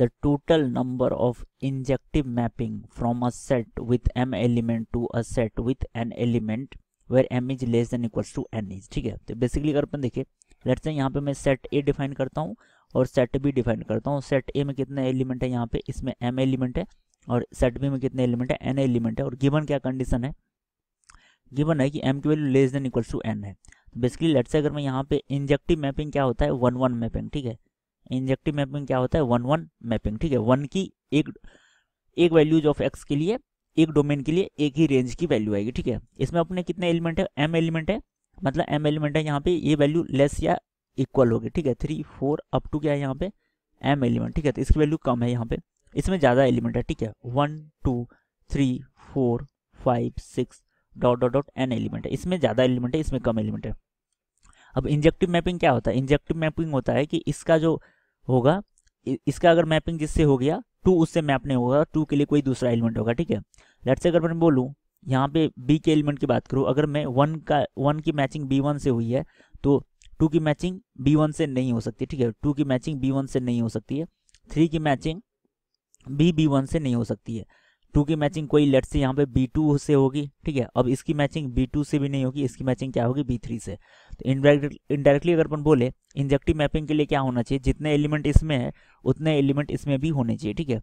the total number of injective mapping from a set with m element to a set with n element, where m is less than equals to n is, ठीक है? तो basically अगर अपन देखें let's say यहाँ पे मैं set ए define करता हूँ, और सेट बी डिफाइन करता हूँ। सेट ए में कितने एलिमेंट है यहाँ पे? इसमें एम एलिमेंट है, और सेट बी में कितने एलिमेंट है? एन एलिमेंट है। और गिवन क्या कंडीशन है? गिवन है कि एम की value less than equals to N है। बेसिकली लेट्स से अगर मैं यहाँ पे इंजेक्टिव मैपिंग क्या होता है? वन वन मैपिंग ठीक है? इंजेक्टिव मैपिंग क्या होता है? वन वन मैपिंग ठीक है? वन की एक एक वैल्यूज़ ऑफ़ एक्स के लिए, एक डोमेन के लिए एक ही रेंज की वैल्यू आएगी, ठीक है? इसमें अपने कितने एलिमेंट है? एम एलिमेंट है। मतलब एम एलिमेंट है यहाँ पे, ये वैल्यू लेस या इक्वल होगी, ठीक है? थ्री फोर अप टू क्या है यहाँ पे? एम एलिमेंट ठीक है? तो इसकी वैल्यू कम है यहाँ पे। इसमें ज़्यादा एलिमेंट है, ठीक है? One two three four five six dot dot dot N element है। इसमें ज़्यादा एलिमेंट है, इसमें कम एलिमेंट है। अब इंजेक्टिव मैपिंग क्या होता है? इंजेक्टिव मैपिंग होता है कि इसका जो होगा। इसका अगर मैपिंग जिससे हो गया टू उससे मैप नहीं होगा टू के लिए कोई दूसरा एलिमेंट होगा, ठीक है? लेट से अगर मैं बोलूँ, यहाँ पे बी के एलिमेंट की बात करूँ, अगर मैं वन का वन की मैचिंग बी वन से हुई है तो टू की मैचिंग बी वन से नहीं हो सकती, ठीक है? टू की मैचिंग बी वन से नहीं हो सकती है थ्री की मैचिंग बी बी वन से नहीं हो सकती है। टू की मैचिंग कोई लेट से यहाँ पे बी टू से होगी, ठीक है? अब इसकी मैचिंग बी टू से भी नहीं होगी, इसकी मैचिंग क्या होगी? बी थ्री से। तो इनडायरेक्ट इनडायरेक्टली अगर अपन बोले इंजेक्टिव मैपिंग के लिए क्या होना चाहिए? जितने एलिमेंट इसमें है, उतने एलिमेंट इसमें भी होने चाहिए, ठीक है?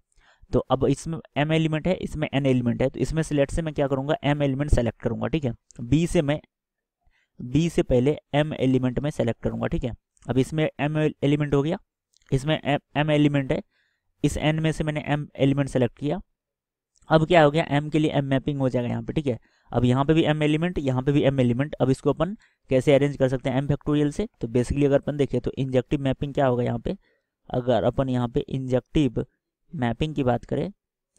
तो अब इसमें एम एलिमेंट है, इसमें एन एलिमेंट है तो इसमें से लेट से मैं क्या करूँगा? एम एलिमेंट सेलेक्ट करूँगा, ठीक है? बी से मैं बी से पहले एम एलिमेंट में सेलेक्ट करूँगा, ठीक है? अब इसमें एम एलिमेंट हो गया, इसमें एम एलिमेंट है, इस एन में से मैंने एम एलिमेंट सेलेक्ट किया अब क्या हो गया? एम के लिए एम मैपिंग हो जाएगा यहाँ पे, ठीक है? अब यहाँ पे भी एम एलिमेंट यहाँ पे भी एम एलिमेंट अब इसको अपन कैसे अरेंज कर सकते हैं? एम फैक्टोरियल से। तो बेसिकली अगर अपन देखें तो इंजेक्टिव मैपिंग क्या होगा यहाँ पे? अगर अपन यहाँ पे इंजेक्टिव मैपिंग की बात करें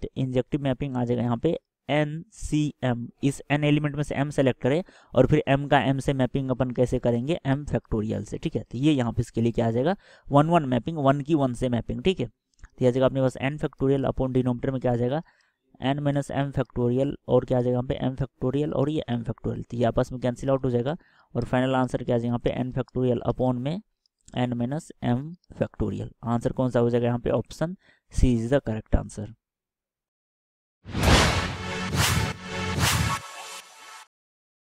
तो इंजेक्टिव मैपिंग आ जाएगा यहाँ पे एन सी एम इस एन एलिमेंट में से एम सेलेक्ट करें और फिर एम का एम से मैपिंग अपन कैसे करेंगे? एम फैक्टोरियल से, ठीक है? तो ये यहाँ पे इसके लिए क्या आ जाएगा? वन वन मैपिंग वन की वन से मैपिंग ठीक है? तो आ जाएगा अपने पास एन फैक्टोरियल अपॉन डिनोमीटर में क्या आ जाएगा? एन माइनस एम फैक्टोरियल और क्या आ जाएगा यहाँ पे एम फैक्टोरियल और ये एम फैक्टोरियल तो ये आपस में कैंसिल आउट हो जाएगा और फाइनल आंसर क्या आ जाएगा यहाँ पे एन फैक्टोरियल अपॉन में N minus M factorial answer कौन सा हो जाएगा यहाँ पे option C is the correct answer